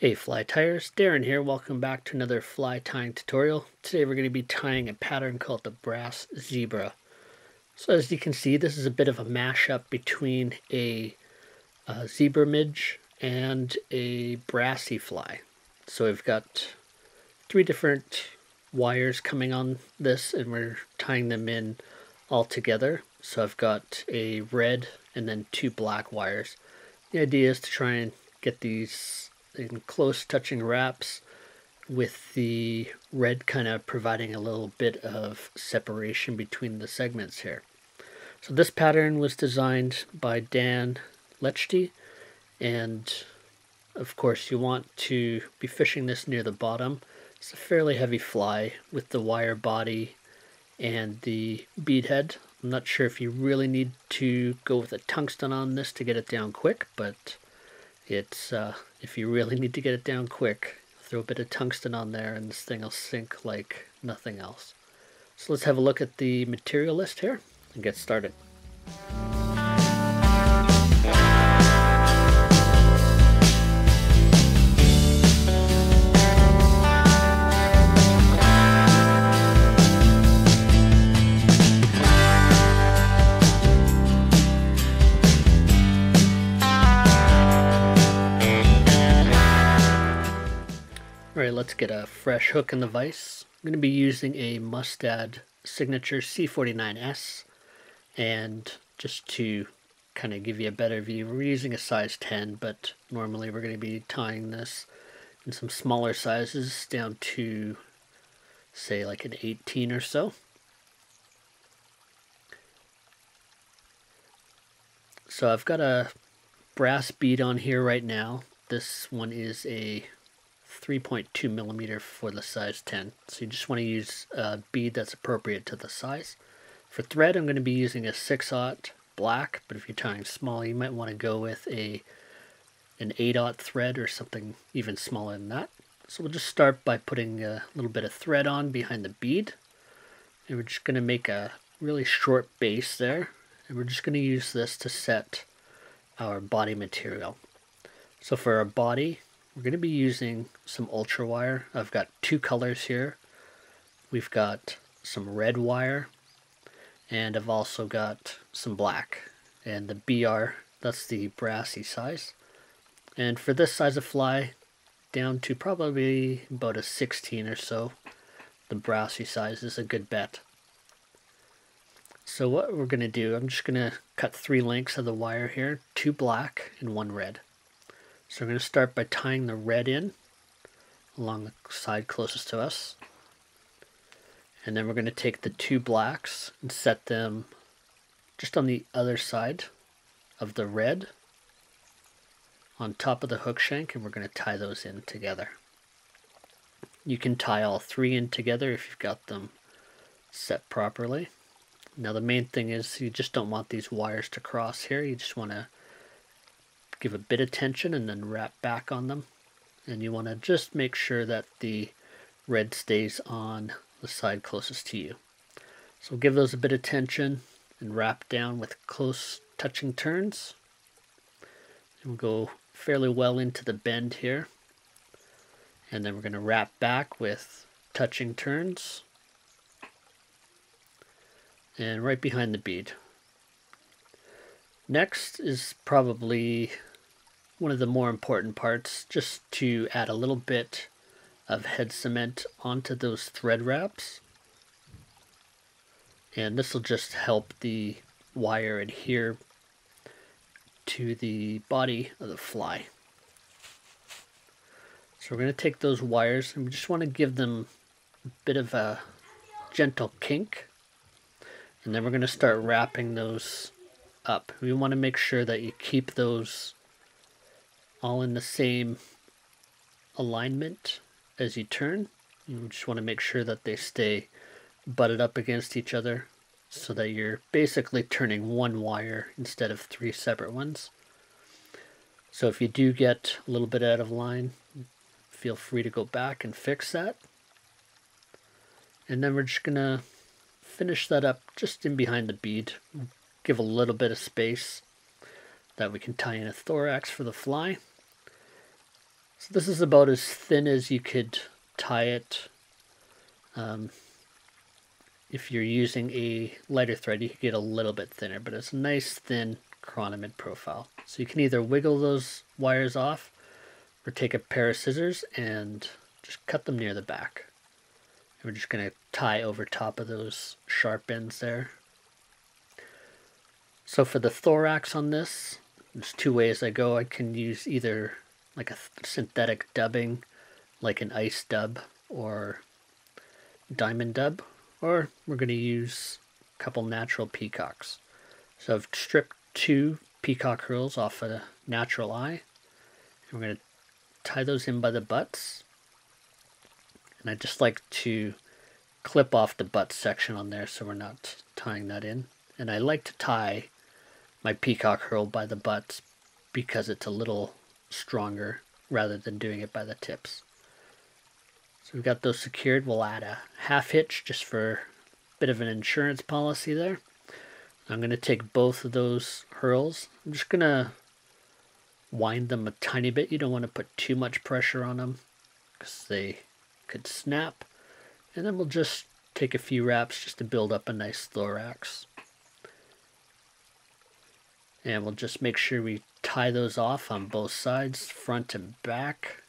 Hey fly tyers, Darren here. Welcome back to another fly tying tutorial. Today we're going to be tying a pattern called the brass zebra. So as you can see, this is a bit of a mashup between a, a zebra midge and a Brassie fly. So we've got three different wires coming on this and we're tying them in all together. So I've got a red and then two black wires. The idea is to try and get these in close touching wraps with the red kind of providing a little bit of separation between the segments here. So this pattern was designed by Dan Liechty and of course you want to be fishing this near the bottom. It's a fairly heavy fly with the wire body and the bead head. I'm not sure if you really need to go with a tungsten on this to get it down quick, but it's uh, if you really need to get it down quick, throw a bit of tungsten on there and this thing will sink like nothing else. So let's have a look at the material list here and get started. Let's get a fresh hook in the vise. I'm going to be using a Mustad Signature C49S and just to kind of give you a better view, we're using a size 10 but normally we're going to be tying this in some smaller sizes down to say like an 18 or so. So I've got a brass bead on here right now. This one is a 3.2 millimeter for the size 10. So you just want to use a bead that's appropriate to the size. For thread, I'm going to be using a 6-aught black, but if you're tying small, you might want to go with a an 8-aught thread or something even smaller than that. So we'll just start by putting a little bit of thread on behind the bead. And we're just going to make a really short base there. And we're just going to use this to set our body material. So for our body, we're going to be using some ultra wire. I've got two colors here. We've got some red wire and I've also got some black and the BR that's the Brassie size and for this size of fly down to probably about a 16 or so the Brassie size is a good bet so what we're going to do I'm just going to cut three lengths of the wire here two black and one red so we're going to start by tying the red in along the side closest to us. And then we're going to take the two blacks and set them just on the other side of the red on top of the hook shank and we're going to tie those in together. You can tie all three in together if you've got them set properly. Now the main thing is you just don't want these wires to cross here. You just want to give a bit of tension and then wrap back on them. And you want to just make sure that the red stays on the side closest to you. So give those a bit of tension and wrap down with close touching turns. And we'll go fairly well into the bend here. And then we're going to wrap back with touching turns. And right behind the bead. Next is probably one of the more important parts, just to add a little bit of head cement onto those thread wraps. And this will just help the wire adhere to the body of the fly. So we're going to take those wires and we just want to give them a bit of a gentle kink. And then we're going to start wrapping those up. We want to make sure that you keep those all in the same alignment as you turn. You just want to make sure that they stay butted up against each other so that you're basically turning one wire instead of three separate ones. So if you do get a little bit out of line, feel free to go back and fix that. And then we're just going to finish that up just in behind the bead give a little bit of space that we can tie in a thorax for the fly. So this is about as thin as you could tie it. Um, if you're using a lighter thread, you could get a little bit thinner, but it's a nice thin chironomid profile. So you can either wiggle those wires off or take a pair of scissors and just cut them near the back. And we're just going to tie over top of those sharp ends there. So for the thorax on this, there's two ways I go. I can use either like a synthetic dubbing, like an ice dub or diamond dub, or we're going to use a couple natural peacocks. So I've stripped two peacock herls off a natural eye. And we're going to tie those in by the butts. And I just like to clip off the butt section on there so we're not tying that in. And I like to tie my peacock herl by the butts because it's a little stronger rather than doing it by the tips. So we've got those secured. We'll add a half hitch just for a bit of an insurance policy there. I'm going to take both of those herls. I'm just going to wind them a tiny bit. You don't want to put too much pressure on them because they could snap. And then we'll just take a few wraps just to build up a nice thorax. And we'll just make sure we tie those off on both sides, front and back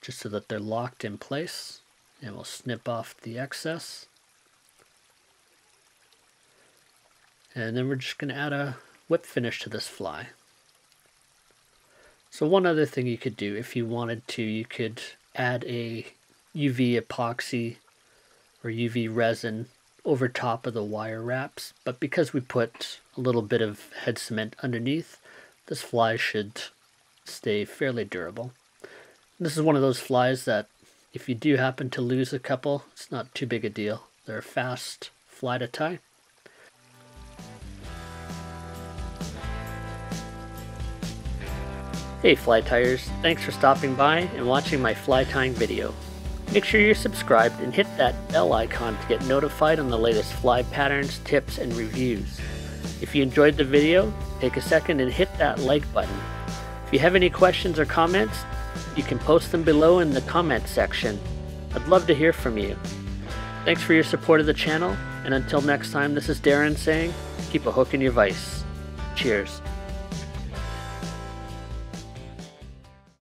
just so that they're locked in place. And we'll snip off the excess. And then we're just going to add a whip finish to this fly. So one other thing you could do if you wanted to, you could add a UV epoxy or UV resin over top of the wire wraps. But because we put a little bit of head cement underneath, this fly should stay fairly durable. This is one of those flies that if you do happen to lose a couple, it's not too big a deal. They're a fast fly to tie. Hey fly tyers, thanks for stopping by and watching my fly tying video. Make sure you're subscribed and hit that bell icon to get notified on the latest fly patterns, tips, and reviews. If you enjoyed the video, take a second and hit that like button. If you have any questions or comments, you can post them below in the comments section. I'd love to hear from you. Thanks for your support of the channel, and until next time, this is Darren saying, keep a hook in your vise. Cheers.